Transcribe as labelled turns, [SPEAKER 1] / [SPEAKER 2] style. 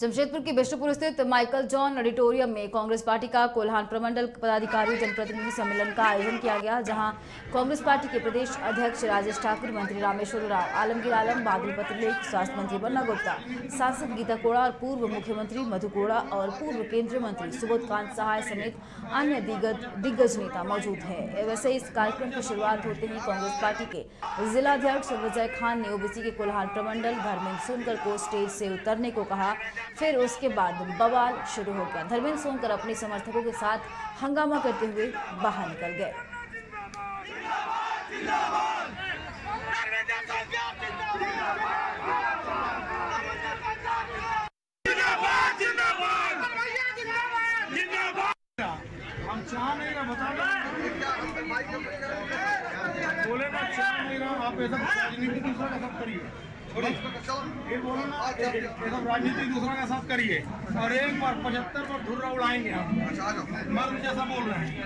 [SPEAKER 1] जमशेदपुर के बिष्टुपुर स्थित Michael John auditorium में कांग्रेस पार्टी का कोल्हान प्रमंडल पदाधिकारी जनप्रतिनिधि सम्मेलन का आयोजन किया गया, जहाँ कांग्रेस पार्टी के प्रदेश अध्यक्ष राजेश ठाकुर, मंत्री रामेश्वर राव आलमगीर आलम, बादल पत्रलेख, स्वास्थ्य मंत्री बन्ना गुप्ता, सांसद गीता कोड़ा और पूर्व मुख्यमंत्री मधु कोड़ा और पूर्व केंद्रीय मंत्री सुबोध कांत सहाय समेत अन्य दिग्गज दिग्गज नेता मौजूद हैं। वैसे इस कार्यक्रम की शुरुआत होते ही कांग्रेस पार्टी के जिलाध्यक्ष विजय खान ने ओबीसी के कोल्हान प्रमंडल धर्मेंद्र सोनकर को स्टेज से उतरने को कहा। फिर उसके बाद बवाल शुरू हो गया। धर्मेंद्र सोनकर अपने समर्थकों के साथ हंगामा करते हुए बाहर निकल गए।
[SPEAKER 2] बोले ना चाह नहीं रहा, आप एकदम राजनीति का साथ करिए। राजनीति दूसरा के साथ करिए और एक बार पचहत्तर पर धुर्रा उड़ाएँगे हम मर्द जैसा बोल रहे हैं।